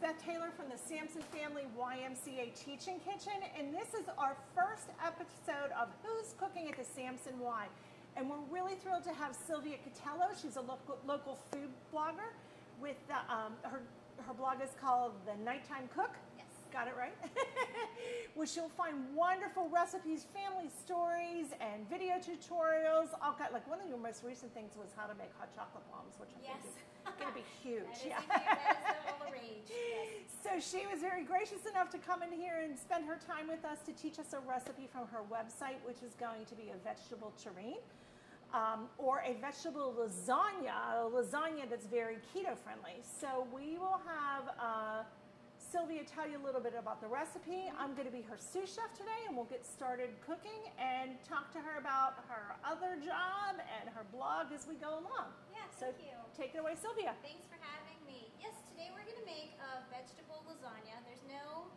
Beth Taylor from the Sampson Family YMCA Teaching Kitchen, and this is our first episode of Who's Cooking at the Sampson Y. And we're really thrilled to have Sylvia Catello. She's a local, local food blogger. With the, um, her, her blog is called The Nighttime Cook. Yes. Got it right? Where she'll find wonderful recipes, family stories, and video tutorials. All got like one of your most recent things was how to make hot chocolate bombs, which I yes. think is going to be huge. yeah. So she was very gracious enough to come in here and spend her time with us to teach us a recipe from her website, which is going to be a vegetable terrine. Um, or a vegetable lasagna, a lasagna that's very keto friendly. So we will have uh, Sylvia tell you a little bit about the recipe. I'm going to be her sous chef today and we'll get started cooking and talk to her about her other job and her blog as we go along. Yeah, thank so you. Take it away, Sylvia. Thanks for today we're going to make a vegetable lasagna. There's no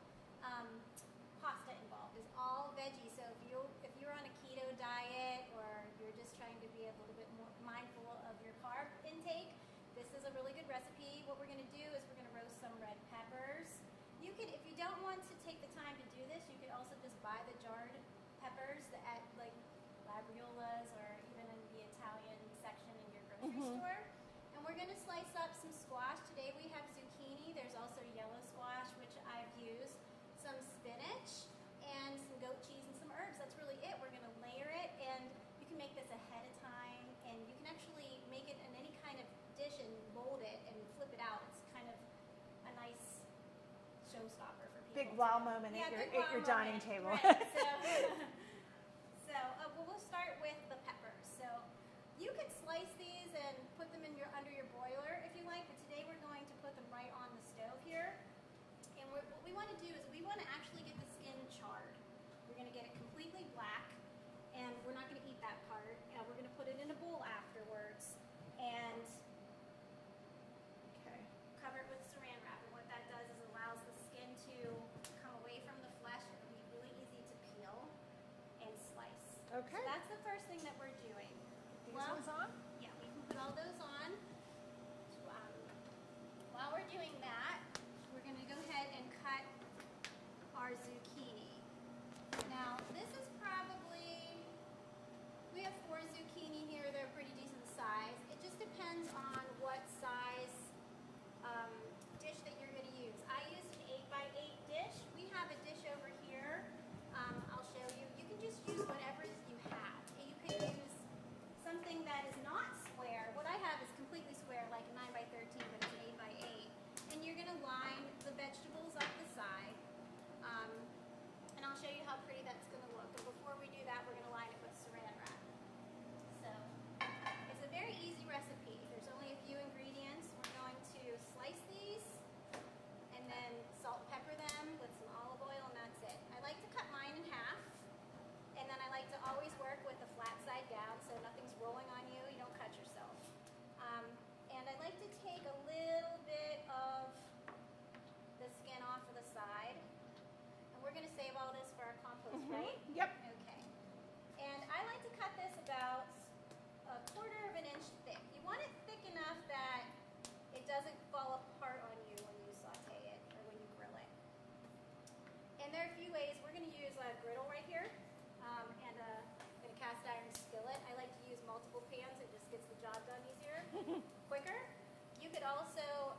showstopper for people. Big wow to, moment yeah, at, your, at your dining table. Right. So, so uh, well, we'll start with one's on? job done easier, quicker. You could also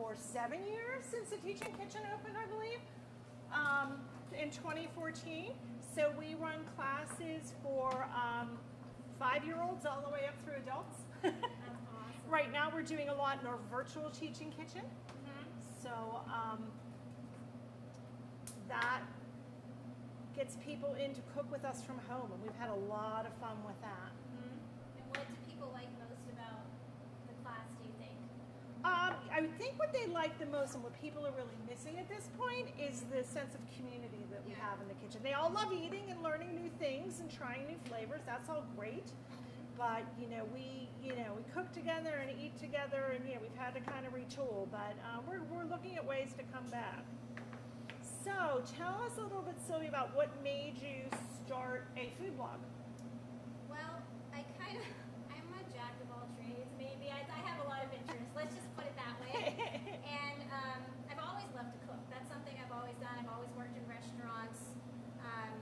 for seven years since the Teaching Kitchen opened, I believe, um, in 2014. So we run classes for um, five-year-olds all the way up through adults. That's awesome. right now, we're doing a lot in our virtual Teaching Kitchen. Mhm. So um, that gets people in to cook with us from home, and we've had a lot of fun with that. Mhm. And what do people like most about the class, do you think? Um, I would think what they like the most and what people are really missing at this point is the sense of community that we have in the kitchen. They all love eating and learning new things and trying new flavors. That's all great. But you know, we you know we cook together and eat together, and yeah, we've had to kind of retool. But uh, we're we're looking at ways to come back. So tell us a little bit, Sylvia, about what made you start a food blog. Well, I kind of, I'm a jack of all trades, maybe. I, I have a lot of interests. Let's just put it that way. and um, I've always loved to cook. That's something I've always done. I've always worked in restaurants. Um,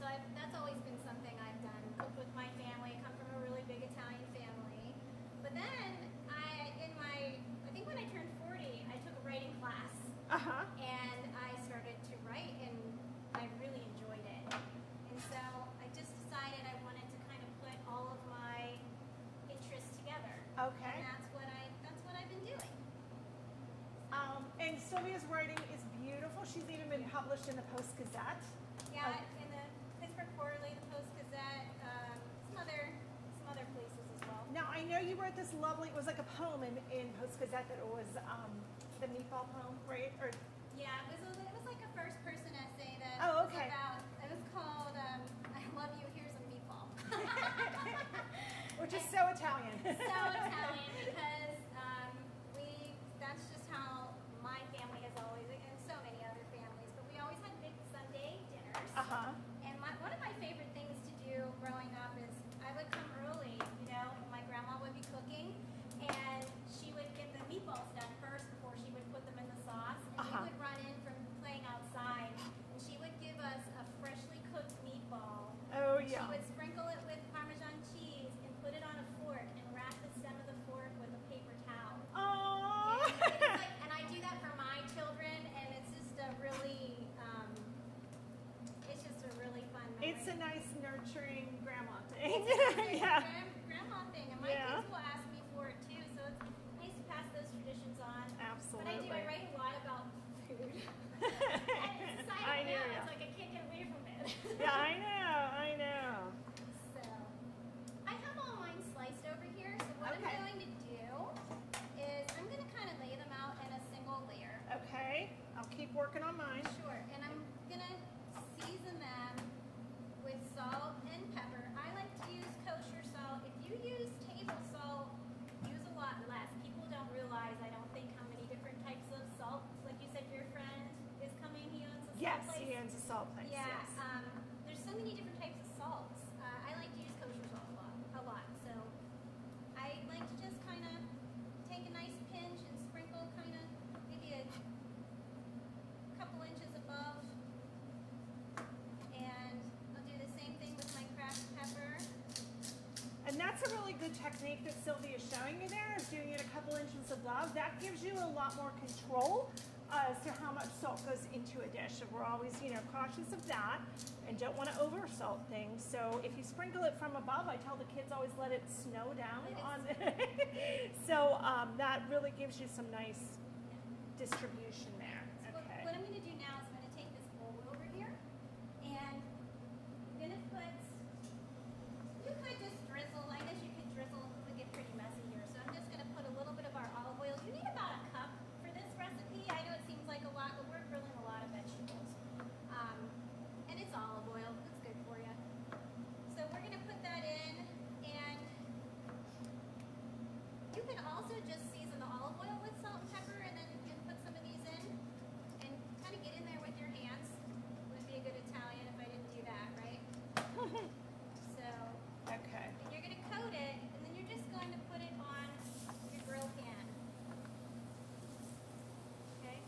so I've, that's always been something I've done. Cooked with my family. I come from a really big Italian family. But then I, in my, I think when I turned 40, I took a writing class Uh huh. and I started to write, and I really enjoyed it. And so I just decided I wanted to kind of put all of my interests together. Okay. And that's what I that's what I've been doing. Um, and Sylvia's writing is beautiful. She's even been published in the Post Gazette. Yeah, Okay. in the Pittsburgh Quarterly, the Post Gazette, um, some other some other places as well. Now I know you wrote this lovely. It was like a poem in, in Post Gazette that was um, the meatball poem, right? Or Yeah, it was a, it was like a first person essay that Oh, was okay. about. It was called um, "I Love You." Here's a meatball. which is so Italian. so Italian because um, we that's just how my family has always and so many other families, but we always had big Sunday dinners. Uh huh. And my, one of my favorite things to do growing up is I would come early, you know, my grandma would be cooking and she would get the meatballs done first before she would put them in the sauce. And Uh-huh. we would run in from playing outside and she would give us a freshly cooked meatball Oh she yeah. would sprinkle it with Parmesan cheese and put it on a fork and wrap the stem of the fork with a paper towel. Aww. And, it's like, and I do that for my children, and it's just a really, um, it's just a really fun memory. It's a nice nurturing grandma thing. It's a nice yeah. grandma thing, and my Yeah. kids will ask me for it too, so it's nice to pass those traditions on. Absolutely. But I do, I write a lot about food. and it's a side I of hear it's like I can't get away from it. yeah, I know. I know. So, I have all mine sliced over here. So what Okay. I'm going to do is I'm going to kind of lay them out in a single layer. Okay. I'll keep working on mine. Sure. And I'm going to season them with salt and pepper. I like to use kosher salt. If you use table salt, use a lot less. People don't realize, I don't think, how many different types of salts. Like you said, your friend is coming. He owns a salt Yes, place. he owns a salt place. Yeah, Yes. um, there's so many different types of salts. Uh, I like to use kosher salt a lot, a lot. So I like to just kind of take a nice pinch and sprinkle kind of maybe a couple inches above. And I'll do the same thing with my cracked pepper. And that's a really good technique that Sylvia is showing you there, is doing it a couple. That gives you a lot more control as to how much salt goes into a dish. And we're always, you know, cautious of that and don't want to over salt things. So if you sprinkle it from above, I tell the kids always let it snow down it on So um, that really gives you some nice distribution there. So what, Okay. what I'm going to do now is I'm going to take this bowl over here and I'm going to put, you could just drizzle, I guess you could drizzle, it would get pretty messy here. So I'm just going to put a little bit of our olive oil. You need about a cup for this recipe. I know it seems like a lot, but we're grilling a lot of vegetables. Um, and it's olive oil, it's good for you. So we're going to put that in and you can also just season the olive oil with salt and pepper and then and put some of these in and kind of get in there with your hands. Would be a good Italian if I didn't do that, right? So, okay. and you're going to coat it and then you're just going to put it on your grill pan. Okay?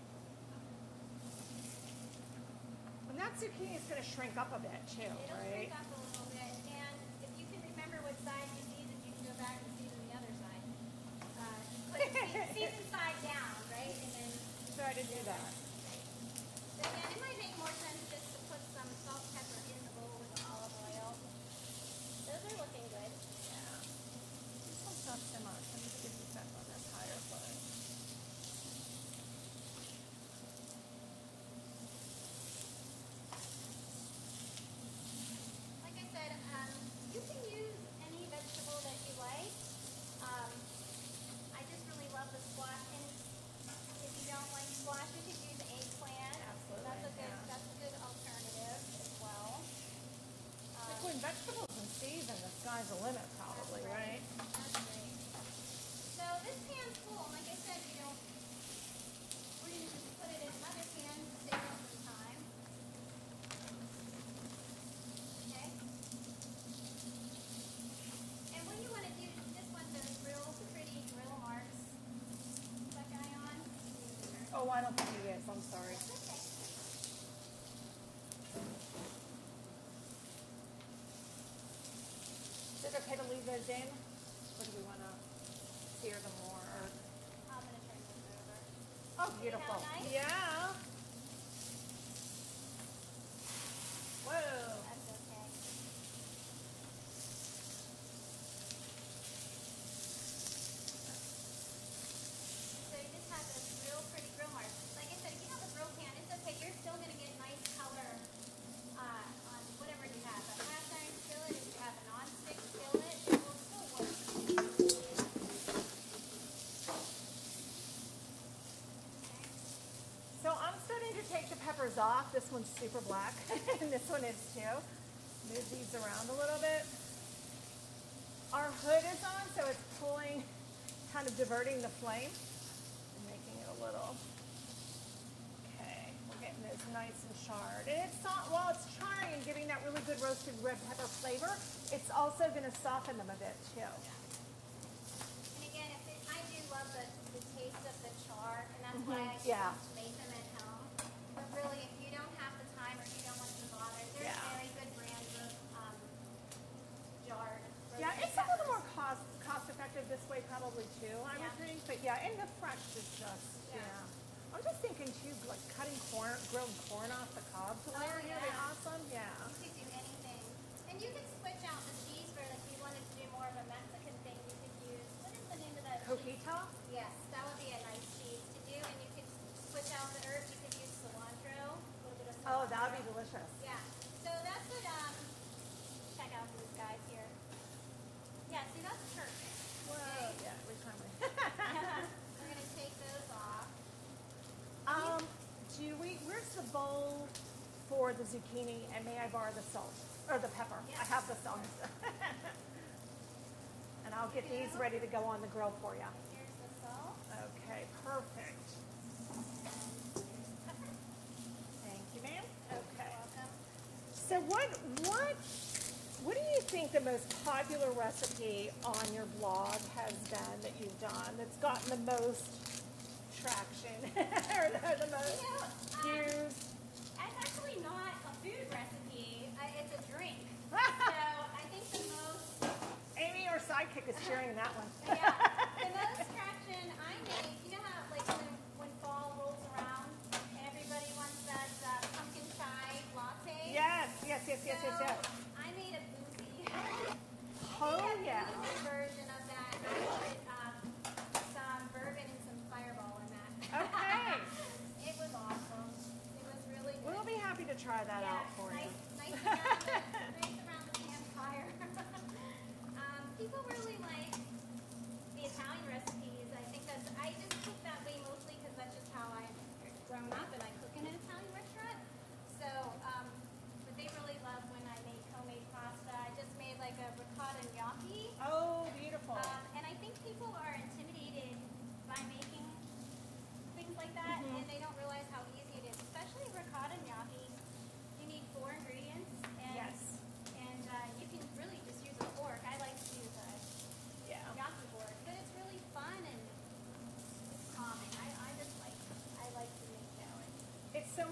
And that zucchini is going to shrink up a bit too, It'll right? shrink up a little bit and if you can remember what side you seasoned, you can go back and season the other side. Uh, se- season to do that. So again, it might make more sense just to put some salt and pepper in the bowl with the olive oil. Those are looking good. Yeah. This one's not so much. I need to get these back on this higher flame. Like I said, um, you can use any vegetable that you like. Um, I just really love the squash, and if you don't like squash, you could use eggplant. Absolutely, That's a good. yeah. That's a good alternative as well. Like Um, when vegetables in season, the sky's the limit probably, That's right? Right. So this pan's full. Like I said, you know, we're gonna just put it in another pan to save us some time. Okay. And what you want to do, just want those real pretty grill marks. That guy on? Oh, I don't think he is. I'm sorry. That's okay. Is it okay to leave those in? Or do we want to sear them more? Or... I'm gonna turn this over. Oh, beautiful. nice? Yeah. Whoa. That's okay. So you just have this real pretty grill mark. Like I said, if you have a grill pan, it's okay. You're still gonna get nice color uh, on whatever you have. A cast iron skillet, if you have a non-stick skillet, it will still work. Okay. So I'm starting to peppers off. This one's super black, and this one is too. Move these around a little bit. Our hood is on, so it's pulling, kind of diverting the flame and making it a little. Okay, we're getting this nice and charred. And it's not, while it's charring and giving that really good roasted red pepper flavor, it's also going to soften them a bit too. And again, if it, I do love the, the taste of the char, and that's why I Mhm, yeah. choose to make them at home. But really, if you don't have the time or you don't want to bother, there's Yeah. very good brands of um, jarred. Yeah, roasted it's a little peppers. more cost cost effective way probably too, I would think. But yeah, and the fresh is just yeah. I'm just thinking too, like cutting corn, grilled corn off the cob to Oh, layer here, yeah. awesome. Yeah. You could do anything, and you could switch out the cheese for like if you wanted to do more of a Mexican thing. You could use what is the name of that? Coquita. Yes, that would be a nice cheese to do, and you could switch out the herbs. You could use cilantro, a little bit of cilantro. Oh, that would be delicious. Yeah. So that's what um check out these guys here. Yeah, see that's perfect. Whoa. Okay. Yeah, every time we. We're gonna take those off. um, do the bowl for the zucchini? And may I borrow the salt or the pepper? I have the salt. and I'll get these ready to go on the grill for you. Here's the salt. Okay, perfect. Thank you, ma'am. Okay. Welcome. So what what what do you think the most popular recipe on your blog has been that you've done that's gotten the most traction or the, the most You know, um. It's actually not a food recipe. Uh, it's a drink. so I think the most Amy, our sidekick, is sharing that one. Yeah,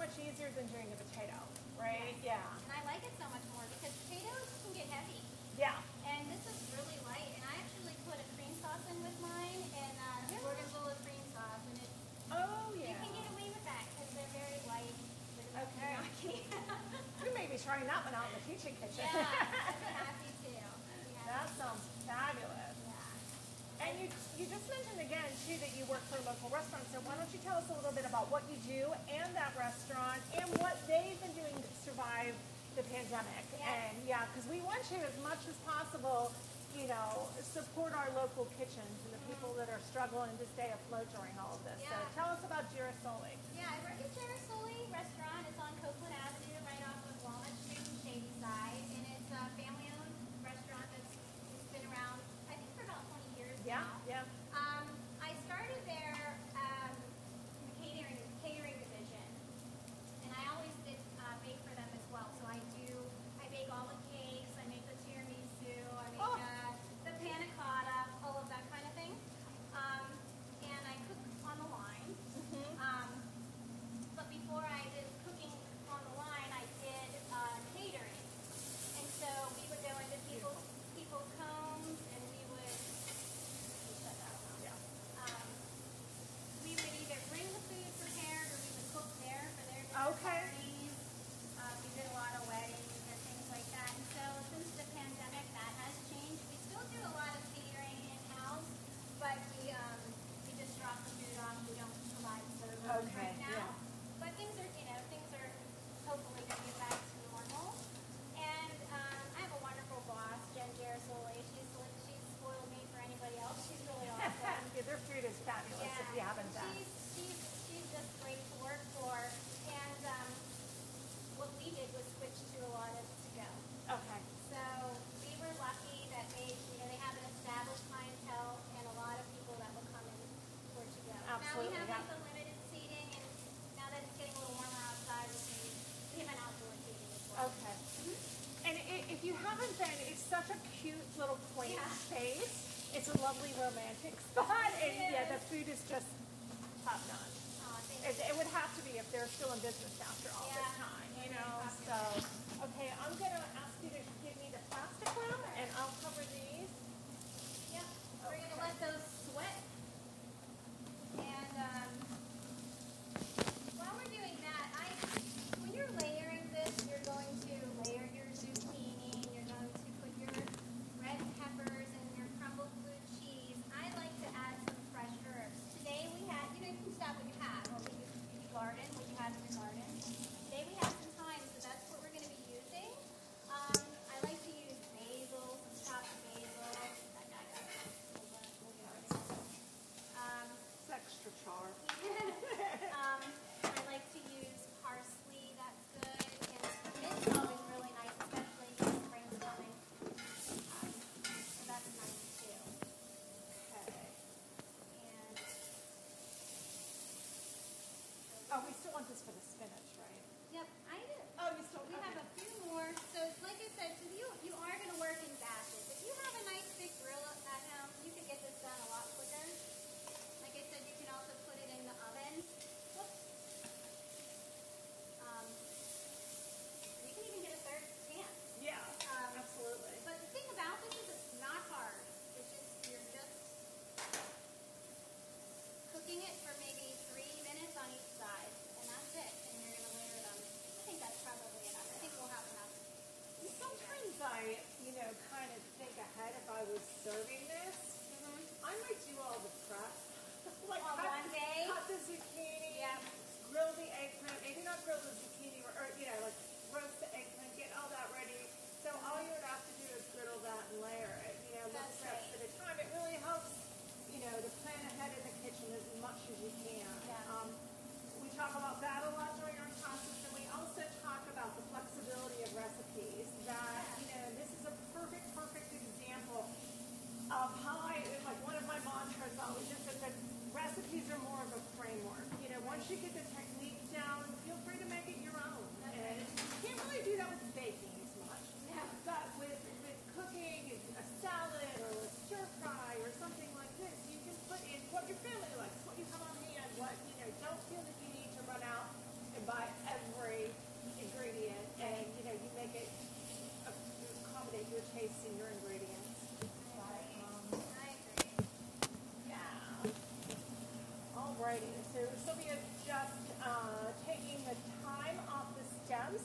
much easier than doing a potato, right? Yes. Yeah. And I like it so much more because potatoes can get heavy. Yeah. And this is really light. And I actually put a cream sauce in with mine and uh, yeah. gorgonzola cream sauce. And it. oh, yeah. You can get away with that because they're very light. Okay. we may be trying that one out in the future kitchen. Yeah, I'd be happy to. That sounds fabulous. And you, you just mentioned again, too, that you work for a local restaurant. So why don't you tell us a little bit about what you do and that restaurant and what they've been doing to survive the pandemic. Yeah. And yeah, because we want you as much as possible, you know, support our local kitchens and the people mm-hmm. that are struggling to stay afloat during all of this. Yeah. So tell us about Girasole. Yeah, I work at Girasole Restaurant. It's on Copeland Avenue, right off of Walnut Street and Shady Side. And it's a family now we have limited seating, and now that it's getting a little warmer outside, we have an outdoor seating as well. Okay. Mm -hmm. And it, if you haven't been, it's such a cute little quaint yeah. space. It's a lovely romantic spot, and yeah, the food is just top notch. Oh, it, it would have to be if they're still in business.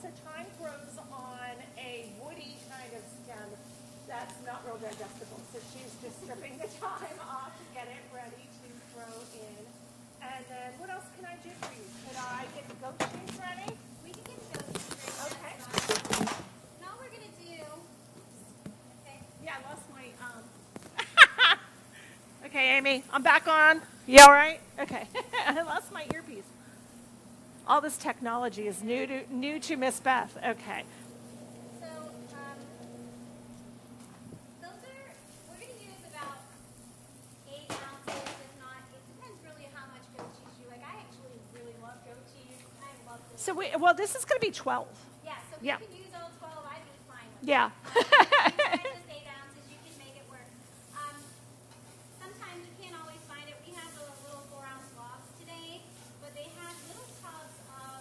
so thyme grows on a woody kind of stem that's not real digestible. So she's just stripping the thyme off to get it ready to throw in. And then what else can I do for you? Could I get the goat cheese ready? We can get the goat cheese ready. Okay. Now we're going to do... Okay. Yeah, I lost my... Um... okay, Amy, I'm back on. You all right? Okay. I lost my earpiece. All this technology is new to new to Miss Beth. Okay. So, um, those are, we're gonna use about eight ounces, if not, it depends really how much goat cheese you like. I actually really love goat cheese, and I love this. So we well, this is going to be 12. Yeah, so if Yeah. you can use all twelve, I'd be fine with Yeah. it. Um, you guys just eight ounces, you can make it work. Um, sometimes you can't always find it. We have the little four ounce blocks today, but they have little tubs of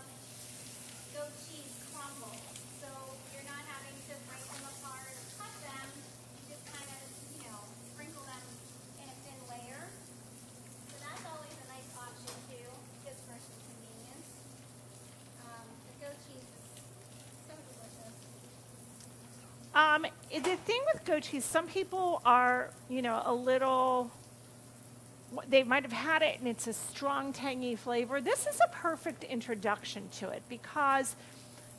goat cheese crumbles. So you're not having to break them apart or cut them. You just kind of, you know, sprinkle them in a thin layer. So that's always a nice option too, just for some convenience. Um, the goat cheese is so delicious. Um, the thing with goat cheese, some people are, you know, a little. They might have had it and it's a strong, tangy flavor. This is a perfect introduction to it because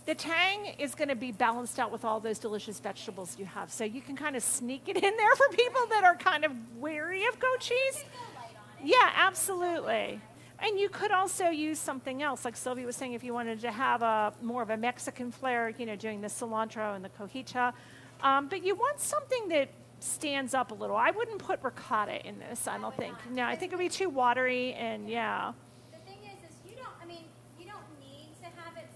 the tang is going to be balanced out with all those delicious vegetables you have. So you can kind of sneak it in there for people that are kind of wary of goat cheese. You can go light on it. Yeah, absolutely. And you could also use something else, like Sylvia was saying, if you wanted to have a more of a Mexican flair, you know, doing the cilantro and the cojita. Um, but you want something that stands up a little. I wouldn't put ricotta in this. I don't would think. not. No, I think it'd be too watery, and yeah. The thing is, is you don't. I mean, you don't need to have it.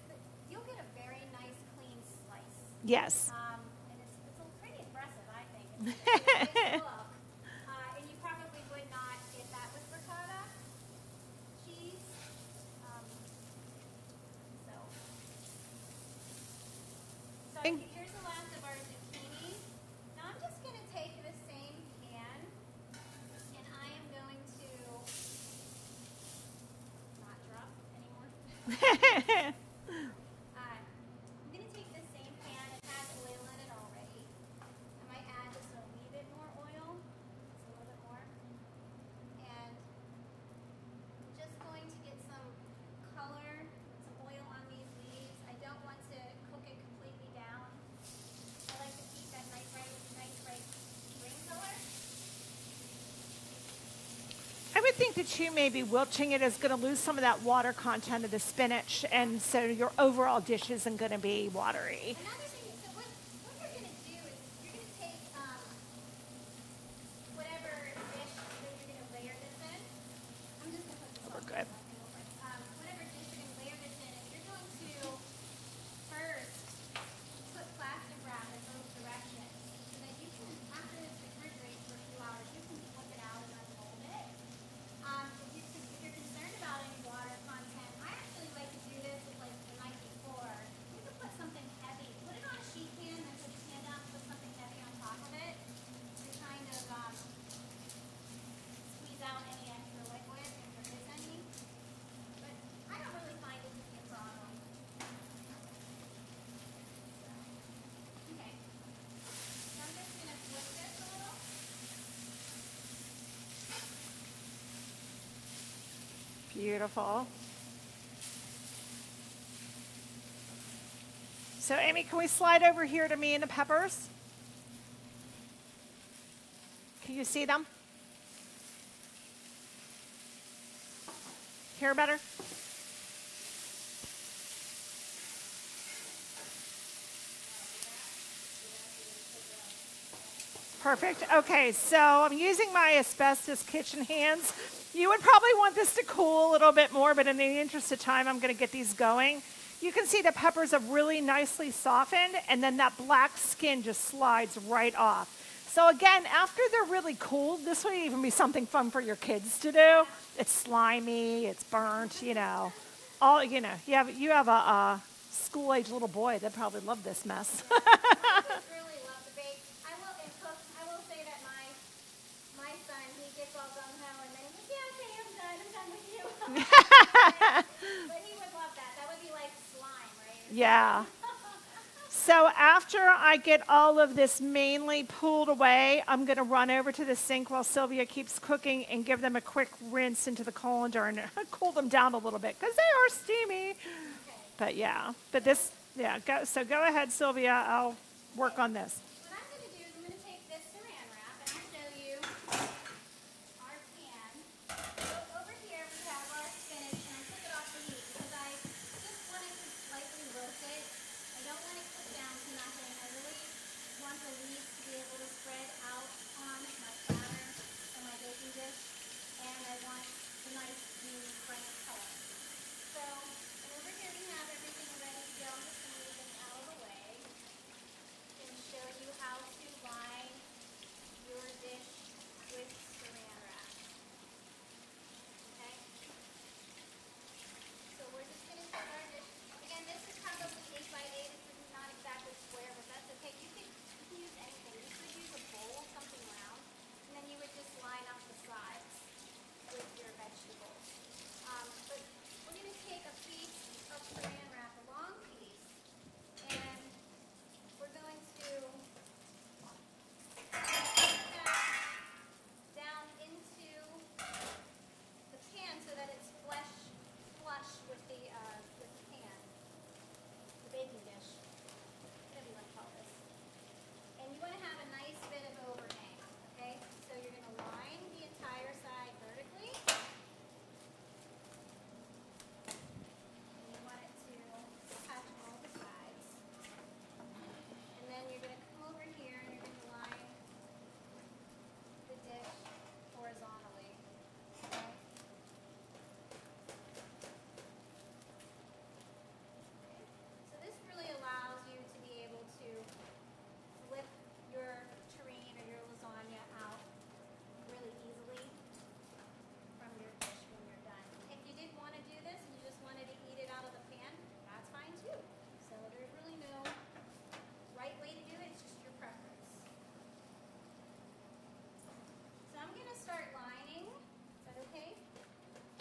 You'll get a very nice, clean slice. Yes. Um, and it's, it's pretty impressive, I think. It's, it's a nice look. Uh, and you probably would not get that with ricotta cheese. Um, so. So And- here's the last of our zucchini. Now I'm just going to take the same pan and I am going to not drop anymore. Uh, I'm going to take this same pan. It has oil in it already. I might add just a wee bit more oil, just a little bit more. And I'm just going to get some color, some oil on these leaves. I don't want to cook it completely down. I like to keep that nice, bright, nice, bright green color. I would think that you maybe wilting it is going to lose some of that water content of the spinach, and so your overall dish isn't going to be watery. Another thing, so what, what you're gonna do is you're gonna take, um, whatever dish that you're gonna layer this in. I'm just gonna put this We're on good. so I can open it. Um, whatever dish you're gonna layer this in, is you're going to first put plastic wrap in both directions. So that you can, after this refrigerates for a few hours, you can flip it out and unfold it. Um, if, you, if you're concerned about any water content, I actually like to do this like the night before. You can put something heavy, put it on a sheet pan, then put your hand down, put something heavy on top of it to kind of um, squeeze out any extra liquid if there is any. But I don't really find it to be a problem. Okay. So I'm just gonna flip this a little. Beautiful. So, Amy, can we slide over here to me and the peppers? Can you see them? Hear better? Perfect. Okay, so I'm using my asbestos kitchen hands. You would probably want this to cool a little bit more, but in the interest of time, I'm going to get these going. You can see the peppers have really nicely softened, and then that black skin just slides right off. So again, after they're really cooled, this would even be something fun for your kids to do. It's slimy, it's burnt, you know. All you know, you have you have a, a school-age little boy that probably love this mess. I would really love to bake. I will and cook. I will say that my my son he gets all gung ho and then he's like, yeah, okay, I'm done. I'm done with you. but he would love that. That would be like slime, right? Yeah. So after I get all of this mainly pulled away, I'm going to run over to the sink while Sylvia keeps cooking and give them a quick rinse into the colander and cool them down a little bit because they are steamy. Okay. But yeah, but this, yeah, go, so go ahead, Sylvia. I'll work on this.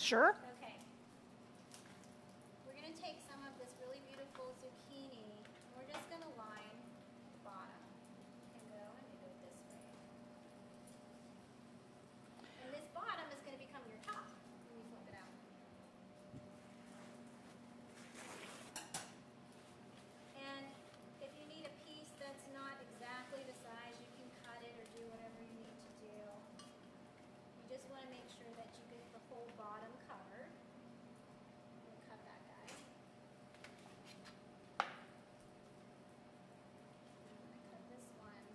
Sure. Okay. We're gonna take some of this really beautiful zucchini, and we're just gonna line the bottom. You can go and do it this way. And this bottom is gonna become your top when you flip it out. And if you need a piece that's not exactly the size, you can cut it or do whatever you need to do. You just want to make sure that you get the whole bottom covered. We'll cut that guy. I'm gonna cut this one,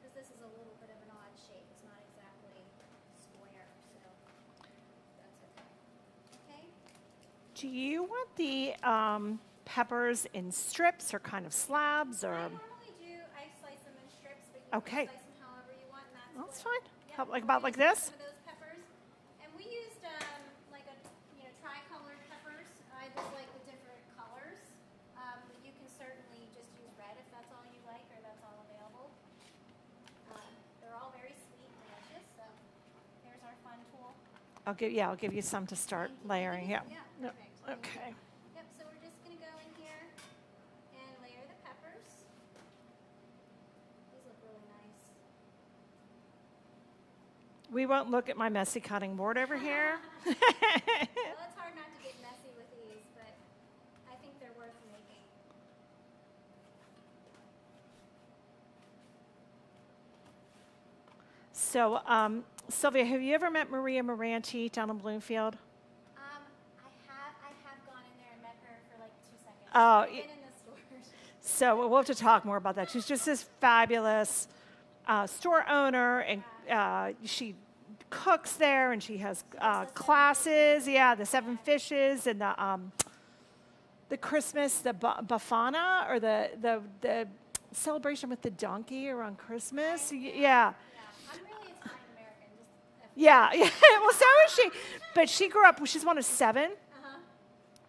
because this is a little bit of an odd shape. It's not exactly square, so that's okay. Okay? Do you want the um, peppers in strips or kind of slabs or? I normally do, I slice them in strips, but you Okay. can slice them however you want, and that's That's fine. Yep, How- like about like this? Some of those peppers, and we used um, like a you know tricolored peppers. I just like the different colors. Um, but you can certainly just use red if that's all you like or that's all available. Um, they're all very sweet and delicious. So here's our fun tool. I'll give yeah, I'll give you some to start layering. Yeah. Yeah. Okay. Yep. So we're just gonna go in here and layer the peppers. These look really nice. We won't look at my messy cutting board over here. Well, it's hard not to get messy with these, but I think they're worth making. so, um, Sylvia, have you ever met Maria Moranti down in Bloomfield? Um, I have, I have gone in there and met her for like two seconds. Oh, I've y- been in the stores. So we'll have to talk more about that. She's just this fabulous uh, store owner, and uh, she cooks there, and she has uh, classes. Yeah, the seven fishes and the um, the Christmas, the ba- Befana, or the the the celebration with the donkey around Christmas. Yeah. Yeah, I'm really Italian American. Just F- Yeah, well, so is she. But she grew up. She's one of seven.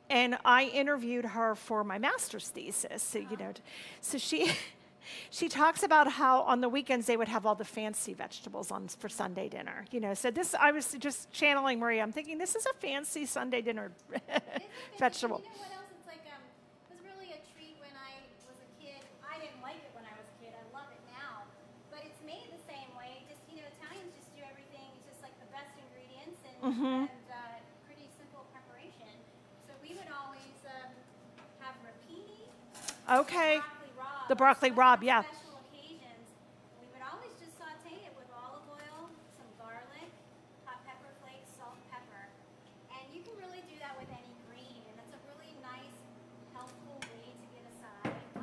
And I interviewed her for my master's thesis. So you know, so she she talks about how on the weekends they would have all the fancy vegetables on for Sunday dinner. You know, so this I was just channeling Maria. I'm thinking this is a fancy Sunday dinner It is a fancy- vegetable. You know what else? It's like um, it was really a treat when I was a kid and uh, pretty simple preparation. So we would always um, have rapini. Okay. Broccoli rabe. The broccoli on rabe, yeah. Special occasions, we would always just saute it with olive oil, some garlic, hot pepper flakes, salt, and pepper. And you can really do that with any green, and it's a really nice, healthful way to get aside. My Yeah. kids actually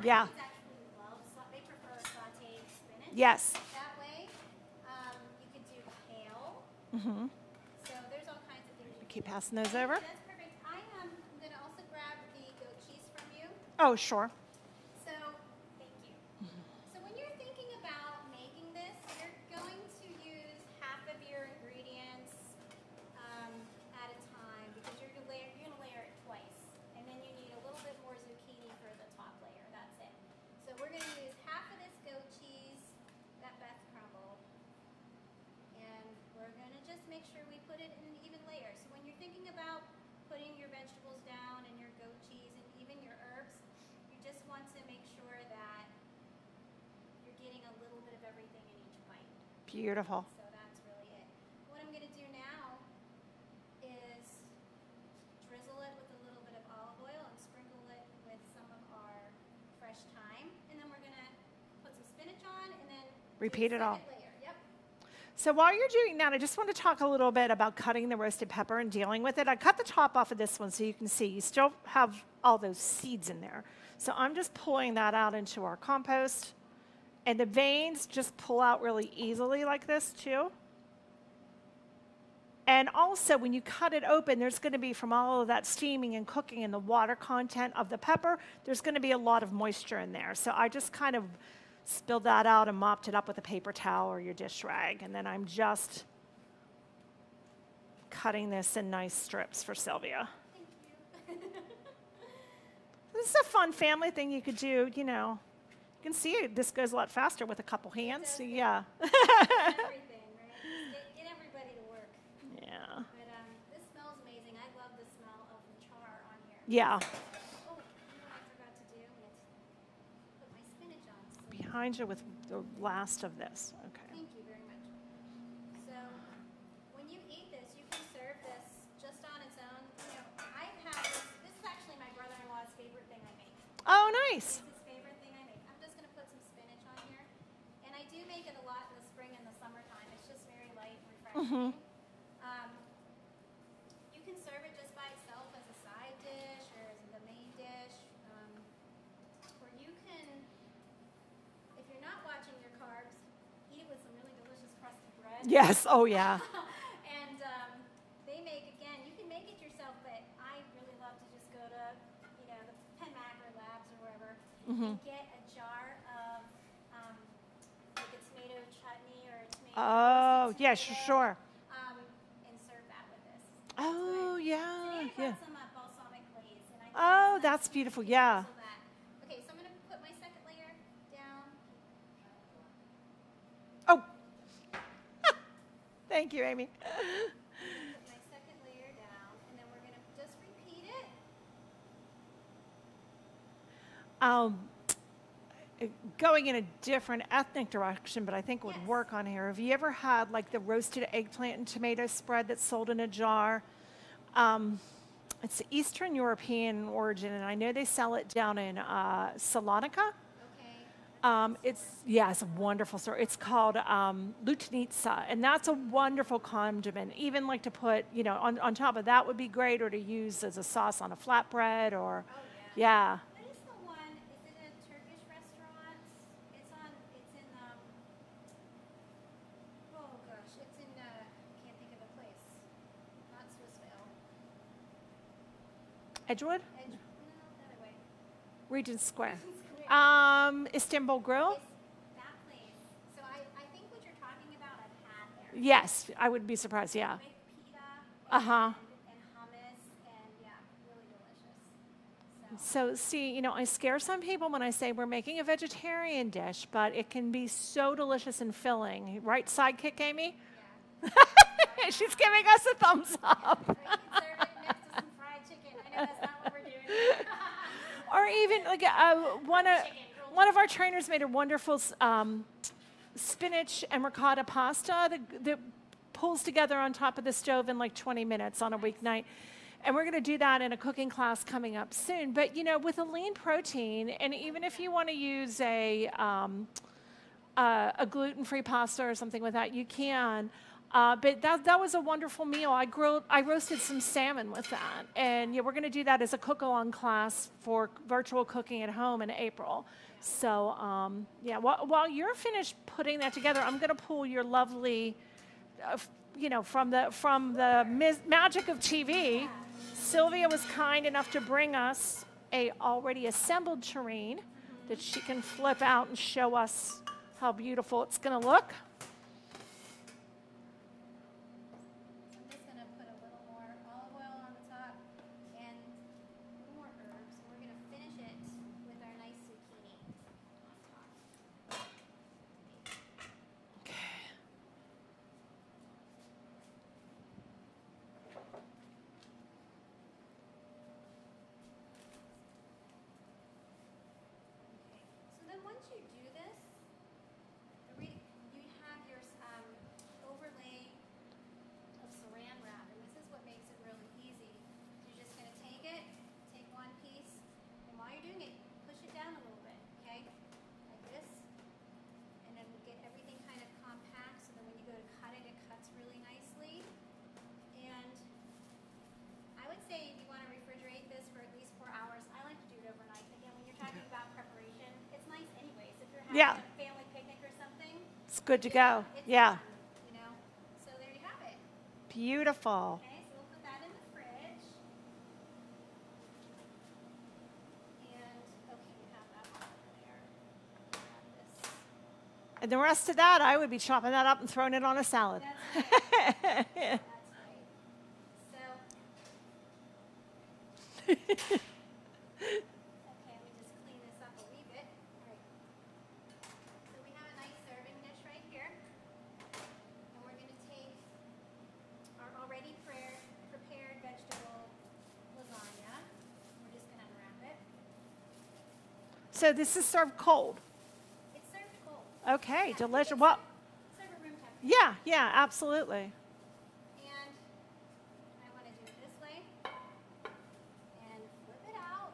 love sau- they prefer sauteed spinach. Yes. That way, um, you could do kale. Mm-hmm. So there's all kinds of things. You Keep passing those over. That's perfect. I am gonna also grab the goat cheese from you. Oh, sure. So, thank you. So when you're thinking about making this, you're going to use half of your ingredients um, at a time because you're gonna layer, you're gonna layer it twice, and then you need a little bit more zucchini for the top layer. That's it. So we're gonna use half of this goat cheese that Beth crumbled, and we're gonna just make sure we put it in even layers. So when you're thinking about putting your vegetables down and your goat cheese and even your herbs, you just want to make sure that you're getting a little bit of everything in each bite. Beautiful. So that's really it. What I'm gonna do now is drizzle it with a little bit of olive oil and sprinkle it with some of our fresh thyme. And then we're gonna put some spinach on and then Repeat it all. layer. So while you're doing that, I just want to talk a little bit about cutting the roasted pepper and dealing with it. I cut the top off of this one so you can see you still have all those seeds in there. So I'm just pulling that out into our compost. And the veins just pull out really easily like this too. And also, when you cut it open, there's going to be from all of that steaming and cooking and the water content of the pepper, there's going to be a lot of moisture in there. So I just kind of spilled that out and mopped it up with a paper towel or your dish rag. And then I'm just cutting this in nice strips for Sylvia. Thank you. This is a fun family thing you could do, you know. You can see it, this goes a lot faster with a couple hands. So yeah. Right? Just Get, get everybody to work. yeah. But um, this smells amazing. I love the smell of the char on here. Yeah. Oh, you know what I forgot to do? Is put my spinach on. So Behind you with the last of this. Okay. Thank you very much. So, when you eat this, you can serve this just on its own. You know, I have this. This is actually my brother-in-law's favorite thing I make. Oh, nice. It's his favorite thing I make. I'm just gonna put some spinach on here, and I do make it a lot in the spring and the summertime. It's just very light and refreshing. Um, you can serve it just by itself as a side dish or as the main dish, um, or you can, if you're not watching your carbs, eat it with some really delicious crusty bread. Yes. Oh, yeah. and um, they make again. You can make it yourself, but I really love to just go to, you know, the Penn Labs or wherever and get a jar of um, like a tomato chutney or a tomato. Oh, yeah, tomato, sure. Um, and serve that with this. Oh, yeah. Yeah. some uh, balsamic glaze, and I Oh, that's beautiful, yeah. drizzle that. Okay, so I'm gonna put my second layer down. Oh. Thank you, Amy. My second layer down, and then we're gonna just repeat it. Um, going in a different ethnic direction, but I think it would Yes. work on here. Have you ever had like the roasted eggplant and tomato spread that's sold in a jar? Um, it's Eastern European origin, and I know they sell it down in uh, Salonika. Um, it's yeah, it's a wonderful store. It's called um, lutenitsa, and that's a wonderful condiment. Even like to put, you know, on, on top of that would be great, or to use as a sauce on a flatbread, or Oh yeah. yeah. What is the one? Is it Turkish restaurant? It's on. It's in. Um, oh gosh, it's in. Uh, can't think of the place. Not. Edgewood, Edge. No. Regent Square. Um, Istanbul Grill. It's that place. So I, I think what you're talking about, I've had there. Yes, I would be surprised. Yeah. Uh-huh. And, and hummus and yeah, really delicious. So. So see, you know, I scare some people when I say we're making a vegetarian dish, but it can be so delicious and filling. Right, sidekick Amy? Yeah. She's giving us a thumbs up. Or even like uh, one of one of our trainers made a wonderful um, spinach and ricotta pasta. that, the cools together on top of the stove in like 20 minutes on a weeknight. And we're going to do that in a cooking class coming up soon. But you know, with a lean protein, and even if you want to use a um, uh, a gluten-free pasta or something with that, you can. Uh, but that, that was a wonderful meal. I grilled, I roasted some salmon with that, and yeah, we're going to do that as a cook-along class for virtual cooking at home in April. So um, yeah, while, while you're finished putting that together, I'm going to pull your lovely, uh, you know, from the from the magic of TV. Sylvia was kind enough to bring us a already assembled terrine that she can flip out and show us how beautiful it's going to look. Yeah. family picnic or something. It's good to go. yeah. Fun, you know? So there you have it. Beautiful. Okay, so we'll put that in the fridge. And okay, we have that there. And the rest of that, I would be chopping that up and throwing it on a salad. That's right. That's right. So. So this is served cold. It's served cold. Okay, yeah, delicious. Well, serve room temperature. Yeah, yeah, absolutely. I want to do it this way. And flip it out.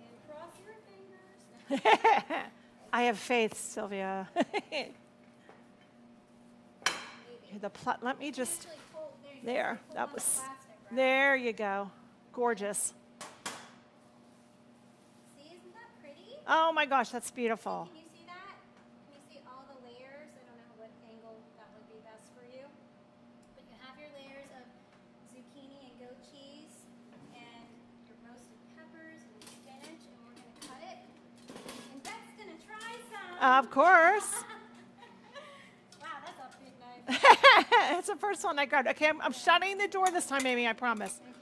And cross your fingers. I have faith, Sylvia. the pl- let me just there. That was there. You go. Gorgeous. Oh my gosh, that's beautiful. Can you see that? Can you see all the layers? I don't know what angle that would be best for you. But you have your layers of zucchini and goat cheese and your roasted peppers and spinach, and we're going to cut it. And Beth's going to try some. Of course. wow, that's a big knife. it's the first one I grabbed. Okay, I'm, I'm shutting the door this time, Amy, I promise. So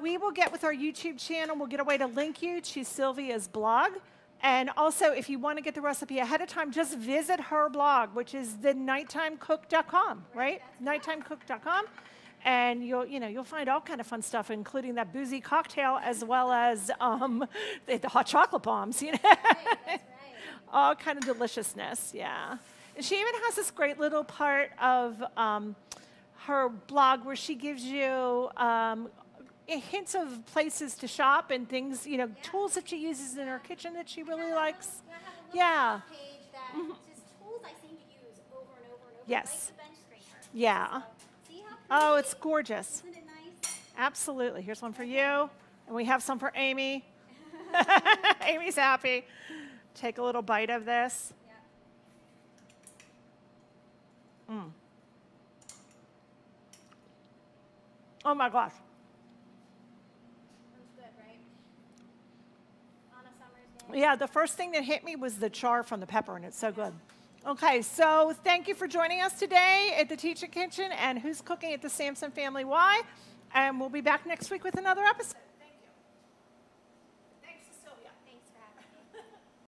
we will get with our YouTube channel. We'll get a way to link you to Sylvia's blog. And also, if you want to get the recipe ahead of time, just visit her blog, which is the nighttimecook.com, right? Nighttimecook.com. And you'll, you know, you'll find all kind of fun stuff, including that boozy cocktail as well as um, the, the, hot chocolate bombs, you know? Right, all kind of deliciousness, yeah. And she even has this great little part of um, her blog where she gives you um, hints of places to shop and things, you know, yeah. tools that she uses in her kitchen that she really likes. yeah. Mm-hmm. yes. Like yeah. So, oh, it's gorgeous. It nice? Absolutely. Here's one for you, and we have some for Amy. Amy's happy. Take a little bite of this. Mm. Oh my gosh. Yeah, the first thing that hit me was the char from the pepper, and it's so good. Okay, so thank you for joining us today at the Teaching Kitchen and Who's Cooking at the Sampson Family Y. And we'll be back next week with another episode.